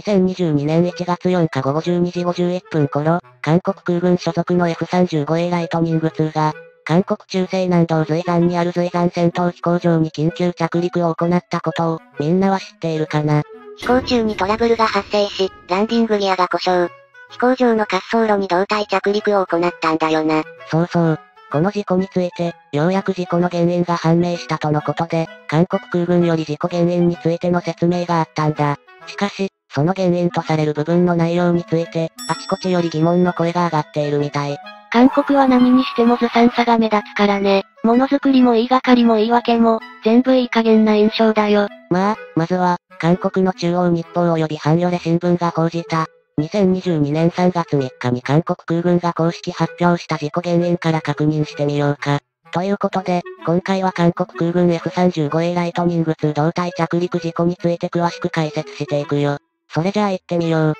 2022年1月4日午後12時51分頃、韓国空軍所属の F35A ライトニング2が、韓国中西南道随山にある随山戦闘飛行場に緊急着陸を行ったことを、みんなは知っているかな。飛行中にトラブルが発生し、ランディングギアが故障。飛行場の滑走路に胴体着陸を行ったんだよな。そうそう。この事故について、ようやく事故の原因が判明したとのことで、韓国空軍より事故原因についての説明があったんだ。しかし、その原因とされる部分の内容について、あちこちより疑問の声が上がっているみたい。韓国は何にしてもずさんさが目立つからね。ものづくりも言いがかりも言い訳も、全部いい加減な印象だよ。まあ、まずは、韓国の中央日報及びハンヨレ新聞が報じた、2022年3月3日に韓国空軍が公式発表した事故原因から確認してみようか。ということで、今回は韓国空軍 F35A ライトニング2胴体着陸事故について詳しく解説していくよ。それじゃあ行ってみよう。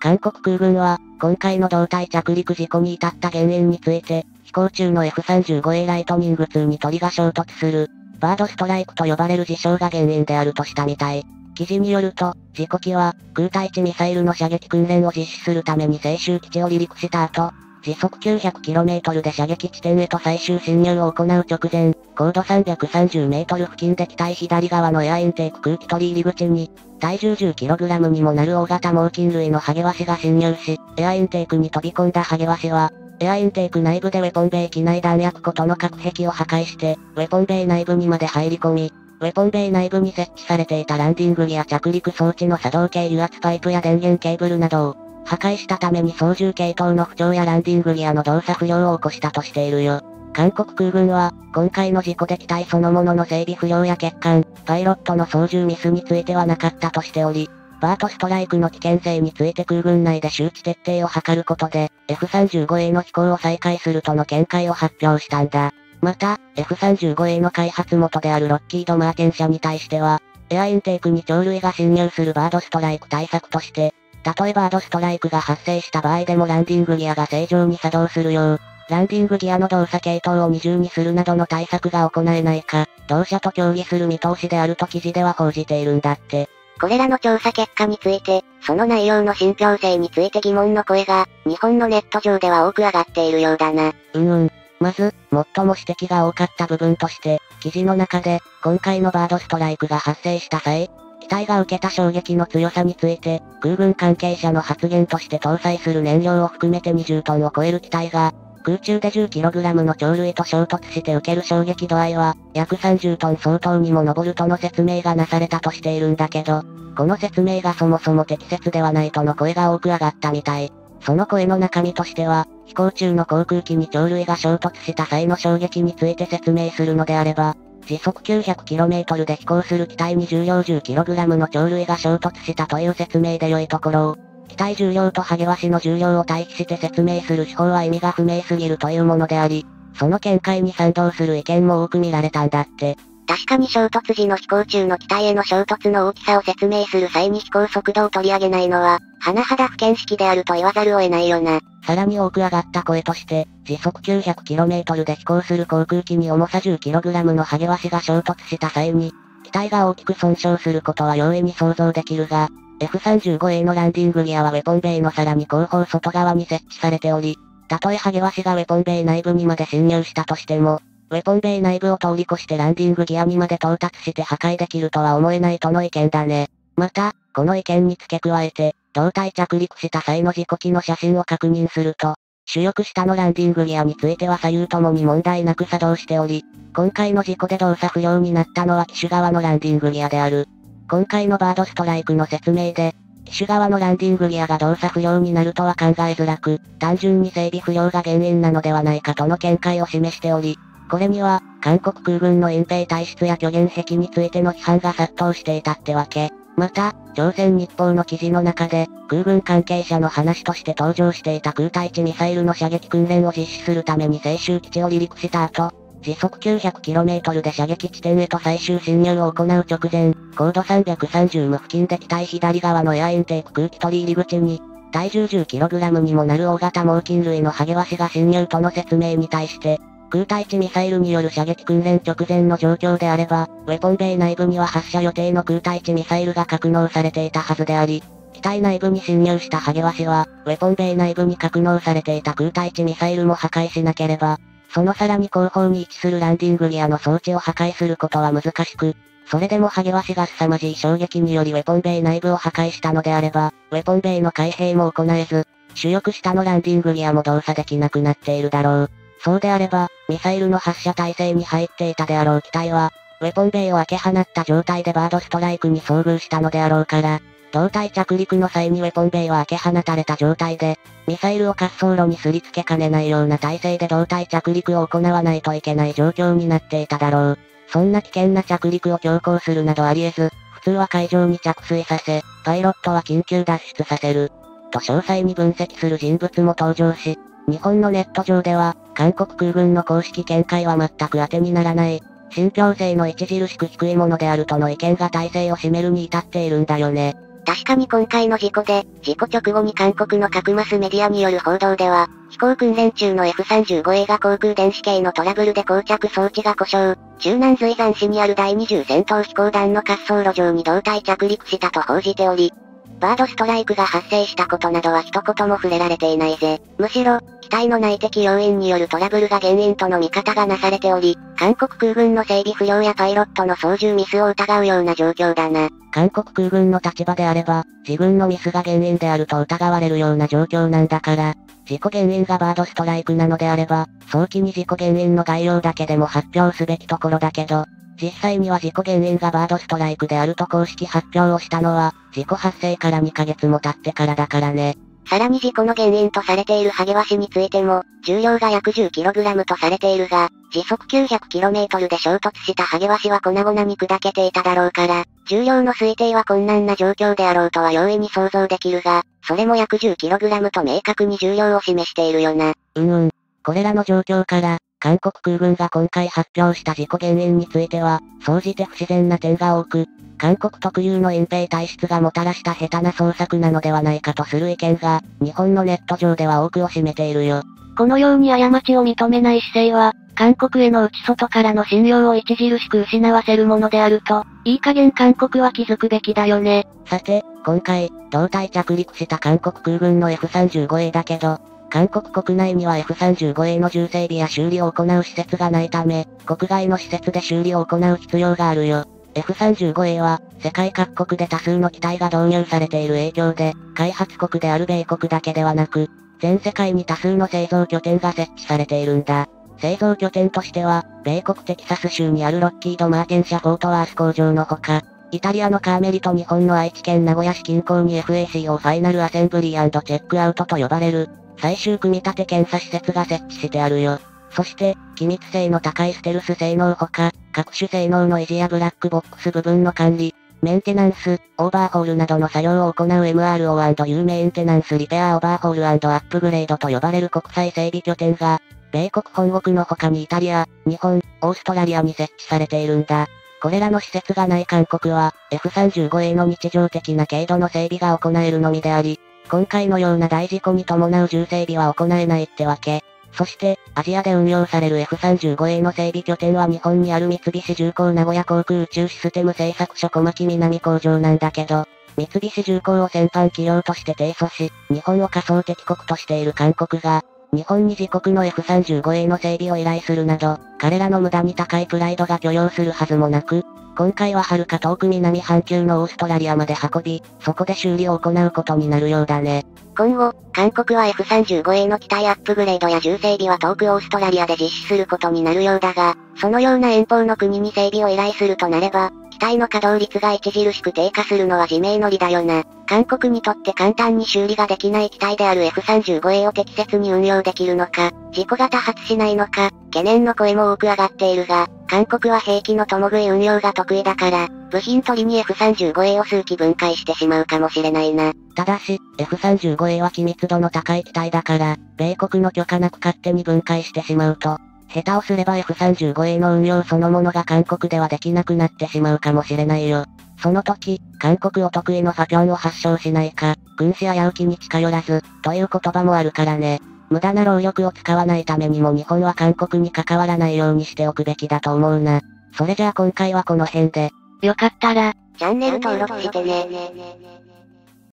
韓国空軍は、今回の胴体着陸事故に至った原因について、飛行中の F35A ライトニング2に鳥が衝突する、バードストライクと呼ばれる事象が原因であるとしたみたい。記事によると、事故機は、空対地ミサイルの射撃訓練を実施するために青州基地を離陸した後、時速 900km で射撃地点へと最終侵入を行う直前、高度 330m 付近で機体左側のエアインテーク空気取り入り口に、体重 10kg にもなる大型猛禽類のハゲワシが侵入し、エアインテークに飛び込んだハゲワシは、エアインテーク内部でウェポンベイ機内弾薬庫との隔壁を破壊して、ウェポンベイ内部にまで入り込み、ウェポンベイ内部に設置されていたランディングギア着陸装置の作動系油圧パイプや電源ケーブルなどを、破壊したために操縦系統の不調やランディングギアの動作不良を起こしたとしているよ。韓国空軍は、今回の事故で機体そのものの整備不良や欠陥、パイロットの操縦ミスについてはなかったとしており、バートストライクの危険性について空軍内で周知徹底を図ることで、F35A の飛行を再開するとの見解を発表したんだ。また、F35A の開発元であるロッキード・マーテン社に対しては、エアインテークに鳥類が侵入するバードストライク対策として、たとえバードストライクが発生した場合でもランディングギアが正常に作動するよう、ランディングギアの動作系統を二重にするなどの対策が行えないか、同社と協議する見通しであると記事では報じているんだって。これらの調査結果について、その内容の信憑性について疑問の声が、日本のネット上では多く上がっているようだな。うんうん。まず、最も指摘が多かった部分として、記事の中で、今回のバードストライクが発生した際、機体が受けた衝撃の強さについて、空軍関係者の発言として搭載する燃料を含めて20トンを超える機体が、空中で 10kg の鳥類と衝突して受ける衝撃度合いは、約30トン相当にも上るとの説明がなされたとしているんだけど、この説明がそもそも適切ではないとの声が多く上がったみたい。その声の中身としては、飛行中の航空機に鳥類が衝突した際の衝撃について説明するのであれば、時速 900km で飛行する機体に重量 10kg の鳥類が衝突したという説明で良いところを、機体重量とハゲワシの重量を対比して説明する手法は意味が不明すぎるというものであり、その見解に賛同する意見も多く見られたんだって。確かに衝突時の飛行中の機体への衝突の大きさを説明する際に飛行速度を取り上げないのは、甚だ不見識であると言わざるを得ないよな。さらに多く上がった声として、時速 900km で飛行する航空機に重さ 10kg のハゲワシが衝突した際に、機体が大きく損傷することは容易に想像できるが、F35A のランディングギアはウェポンベイのさらに後方外側に設置されており、たとえハゲワシがウェポンベイ内部にまで侵入したとしても、ウェポンベイ内部を通り越してランディングギアにまで到達して破壊できるとは思えないとの意見だね。また、この意見に付け加えて、胴体着陸した際の事故機の写真を確認すると、主翼下のランディングギアについては左右ともに問題なく作動しており、今回の事故で動作不良になったのは機種側のランディングギアである。今回のバードストライクの説明で、機種側のランディングギアが動作不良になるとは考えづらく、単純に整備不良が原因なのではないかとの見解を示しており、これには、韓国空軍の隠蔽体質や虚言癖についての批判が殺到していたってわけ。また、朝鮮日報の記事の中で、空軍関係者の話として登場していた空対地ミサイルの射撃訓練を実施するために青州基地を離陸した後、時速 900km で射撃地点へと最終侵入を行う直前、高度330無付近で機体左側のエアインテーク空気取り入り口に、体重 10kg にもなる大型猛禽類のハゲワシが侵入との説明に対して、空対地ミサイルによる射撃訓練直前の状況であれば、ウェポンベイ内部には発射予定の空対地ミサイルが格納されていたはずであり、機体内部に侵入したハゲワシは、ウェポンベイ内部に格納されていた空対地ミサイルも破壊しなければ、そのさらに後方に位置するランディングギアの装置を破壊することは難しく、それでもハゲワシが凄まじい衝撃によりウェポンベイ内部を破壊したのであれば、ウェポンベイの開閉も行えず、主翼下のランディングギアも動作できなくなっているだろう。そうであれば、ミサイルの発射体制に入っていたであろう機体は、ウェポンベイを開け放った状態でバードストライクに遭遇したのであろうから、胴体着陸の際にウェポンベイは開け放たれた状態で、ミサイルを滑走路にすりつけかねないような体勢で胴体着陸を行わないといけない状況になっていただろう。そんな危険な着陸を強行するなどあり得ず、普通は海上に着水させ、パイロットは緊急脱出させる。と詳細に分析する人物も登場し、日本のネット上では、韓国空軍の公式見解は全く当てにならない、信憑性の著しく低いものであるとの意見が体制を占めるに至っているんだよね。確かに今回の事故で、事故直後に韓国の各マスメディアによる報道では、飛行訓練中の F35A が航空電子系のトラブルで膠着装置が故障、中南随山市にある第20戦闘飛行団の滑走路上に胴体着陸したと報じており、バードストライクが発生したことなどは一言も触れられていないぜ。むしろ、機体の内的要因によるトラブルが原因との見方がなされており、韓国空軍の整備不良やパイロットの操縦ミスを疑うような状況だな。韓国空軍の立場であれば、自軍のミスが原因であると疑われるような状況なんだから、事故原因がバードストライクなのであれば、早期に事故原因の概要だけでも発表すべきところだけど、実際には事故原因がバードストライクであると公式発表をしたのは、事故発生から2ヶ月も経ってからだからね。さらに事故の原因とされているハゲワシについても、重量が約 10kg とされているが、時速 900km で衝突したハゲワシは粉々に砕けていただろうから、重量の推定は困難な状況であろうとは容易に想像できるが、それも約 10kg と明確に重量を示しているよな。うんうん。これらの状況から、韓国空軍が今回発表した事故原因については、総じて不自然な点が多く、韓国特有の隠蔽体質がもたらした下手な創作なのではないかとする意見が、日本のネット上では多くを占めているよ。このように過ちを認めない姿勢は、韓国への内外からの信用を著しく失わせるものであると、いい加減韓国は気づくべきだよね。さて、今回、胴体着陸した韓国空軍の F35A だけど、韓国国内には F35A の重整備や修理を行う施設がないため、国外の施設で修理を行う必要があるよ。F35A は、世界各国で多数の機体が導入されている影響で、開発国である米国だけではなく、全世界に多数の製造拠点が設置されているんだ。製造拠点としては、米国テキサス州にあるロッキード・マーテン社フォートワース工場のほか、イタリアのカーメリと日本の愛知県名古屋市近郊に FACO ファイナルアセンブリーチェックアウトと呼ばれる、最終組み立て検査施設が設置してあるよ。そして、機密性の高いステルス性能ほか、各種性能の維持やブラックボックス部分の管理、メンテナンス、オーバーホールなどの作業を行う MRO&U メンテナンスリペアオーバーホールアップグレードと呼ばれる国際整備拠点が、米国本国の他にイタリア、日本、オーストラリアに設置されているんだ。これらの施設がない韓国は、F35A の日常的な軽度の整備が行えるのみであり、今回のような大事故に伴う重整備は行えないってわけ。そして、アジアで運用される F35A の整備拠点は日本にある三菱重工名古屋航空宇宙システム製作所小牧南工場なんだけど、三菱重工を先般企業として提訴し、日本を仮想敵国としている韓国が、日本に自国の F35A の整備を依頼するなど、彼らの無駄に高いプライドが許容するはずもなく、今回ははるか遠く南半球のオーストラリアまで運び、そこで修理を行うことになるようだね。今後、韓国は F35A の機体アップグレードや重整備は遠くオーストラリアで実施することになるようだが、そのような遠方の国に整備を依頼するとなれば、機体の稼働率が著しく低下するのは自明の理だよな。韓国にとって簡単に修理ができない機体である F35A を適切に運用できるのか、事故が多発しないのか、懸念の声も多く上がっているが、韓国は兵器の共食い運用が得意だから、部品取りに F35A を数機分解してしまうかもしれないな。ただし、F35A は機密度の高い機体だから、米国の許可なく勝手に分解してしまうと、下手をすれば F35A の運用そのものが韓国ではできなくなってしまうかもしれないよ。その時、韓国お得意のファピョンを発症しないか、軍師危うきに近寄らず、という言葉もあるからね。無駄な労力を使わないためにも日本は韓国に関わらないようにしておくべきだと思うな。それじゃあ今回はこの辺で。よかったら、チャンネル登録してね。